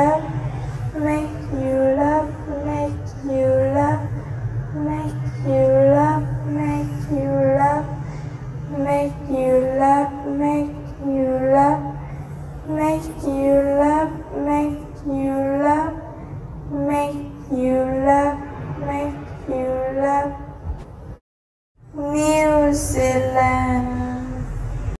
love, make you love, make you love, make you love, make you love, make you love, make you love, make you love, make you love, make you love, make you love. New Zealand.